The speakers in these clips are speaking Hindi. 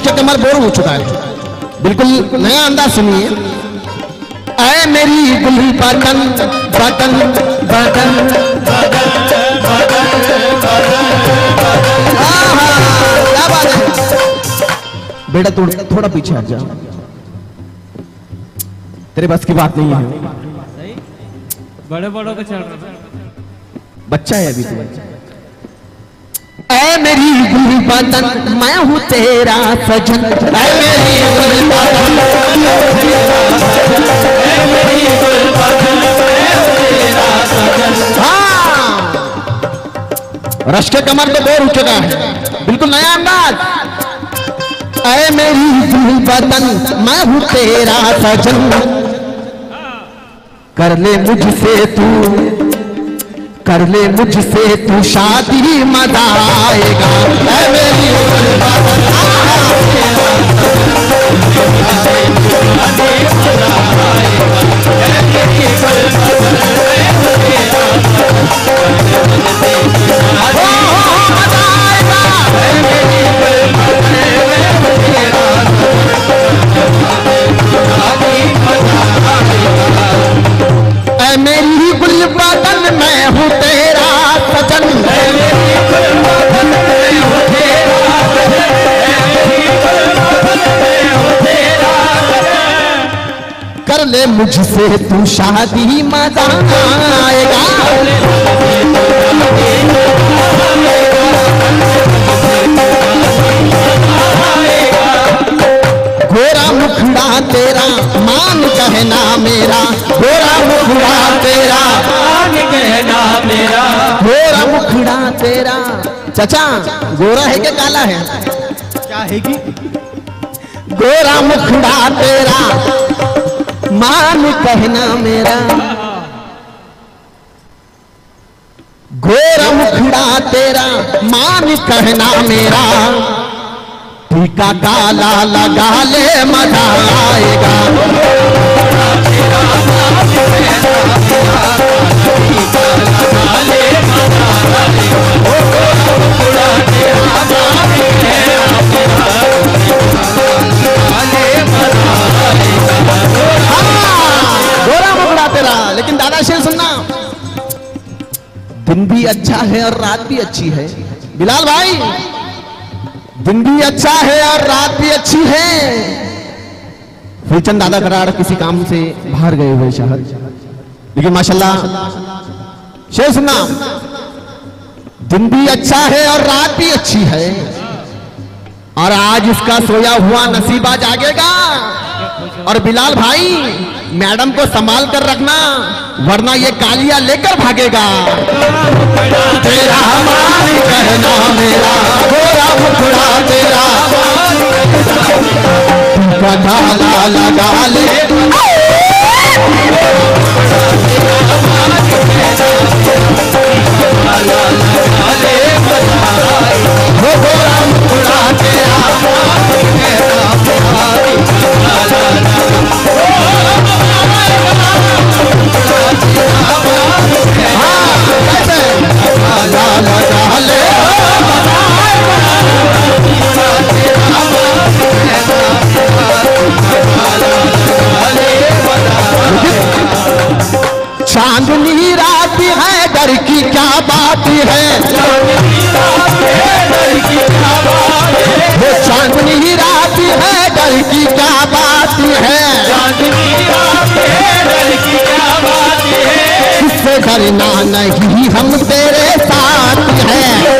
के कमर बोर हो चुका है। बिल्कुल नया अंदाज सुनिए। ऐ मेरी गुल बटन बटन बटन बेटा थोड़ा थोड़ा पीछे हट जा। तेरे बस की बात नहीं है। बड़े बड़ों को चल रहा बच्चा है अभी तो। ऐ मेरी बदन मैं हूँ तेरा सजन। बदन हाँ। रश के कमर तो बोर हो चुका है। बिल्कुल नया अंदाज। ऐ मेरी बदन, मैं हूँ तेरा सजन। कर ले मुझसे तू। कर ले मुझसे तू शादी मज़ा कर ले मुझसे तू शादी मज़ा आएगा। गोरा मुखड़ा तेरा मान कहना मेरा। गोरा मुखड़ा तेरा मान कहना मेरा। गोरा मुखड़ा तेरा। चाचा गोरा है क्या काला है? क्या है कि? गोरा मुखड़ा तेरा मान कहना मेरा। गोरम मुखड़ा तेरा, मान कहना मेरा। टीका काला लगा ले, मज़ा आएगा। है और रात भी अच्छी है। बिलाल भाई, दिन भी अच्छा है और रात भी अच्छी है। फूलचंद दादा कराड़ किसी काम से बाहर गए हुए शहर। लेकिन माशाल्लाह, शेर सुनना, दिन भी अच्छा है और रात भी अच्छी है। और आज इसका सोया हुआ नसीबा जागेगा और बिलाल भाई मैडम को संभाल कर रखना वरना ये कालिया लेकर भागेगा। तेरा नहीं हम तेरे साथ हैं।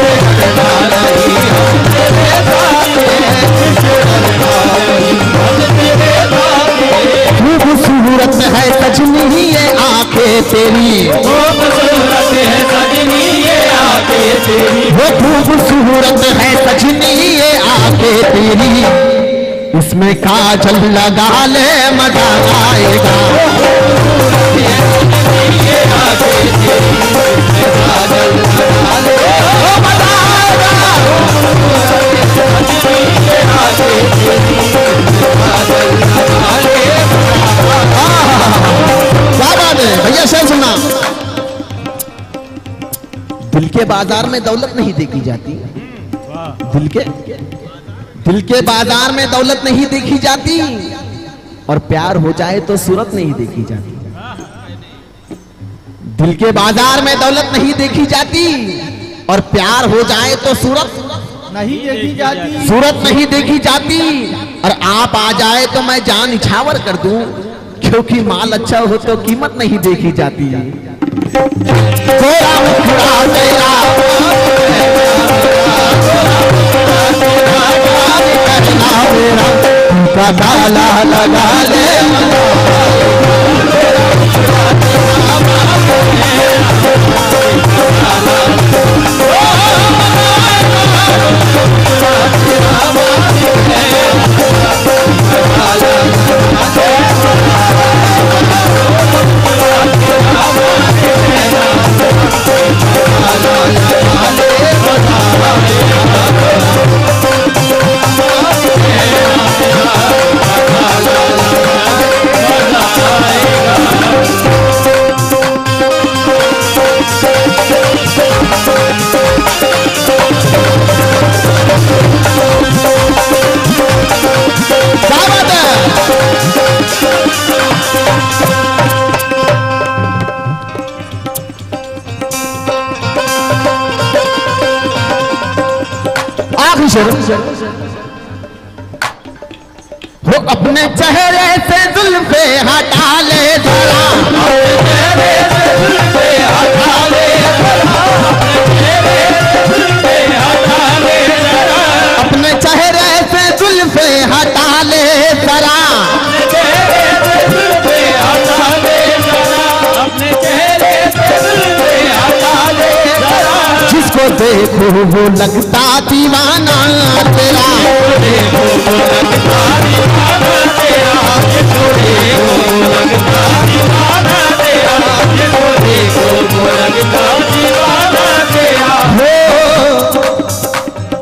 काजल लगा ले मज़ा आएगा। मज़ा आएगा क्या बात है? भैया शेर सुनना दिल के बाज़ार में दौलत नहीं देखी जाती। दिल के दिल के बाज़ार में दौलत नहीं देखी जाती। और प्यार हो जाए तो सूरत नहीं देखी जाती। दिल के बाज़ार में दौलत नहीं देखी जाती। और प्यार हो जाए तो सूरत नहीं देखी जाती। सूरत नहीं देखी जाती। और आप आ जाए तो मैं जान इछावर कर दूँ क्योंकि माल अच्छा हो तो कीमत नहीं देखी जाती। मुखड़ा तेरा। उनका डाला लगा ले आखिरी वो अपने चेहरे से जुल्फे हटा ले जरा देखो, वो लगता दीवाना तेरा।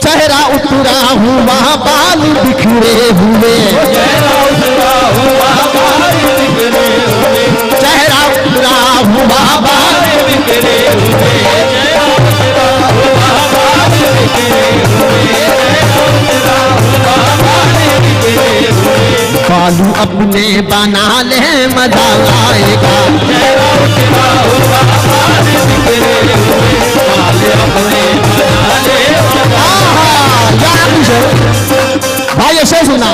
चेहरा उतरा हुआ, बाल बिखरे हुए। चेहरा उतरा हुआ, बाल बालू अपने बना ले, मज़ा आएगा। भाई, ऐसे सुना।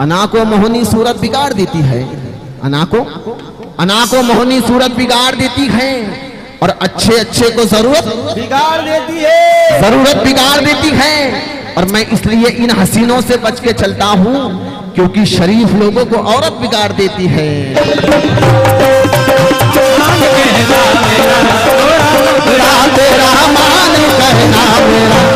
अना को मोहनी सूरत बिगाड़ देती है। अना को अना को मोहनी सूरत बिगाड़ देती है। और अच्छे अच्छे को ज़रूरत बिगाड़ देती है। ज़रूरत बिगाड़ देती है। और मैं इसलिए इन हसीनों से बच के चलता हूँ। क्योंकि शरीफ लोगों को औरत बिगाड़ देती है। कहना मेरा।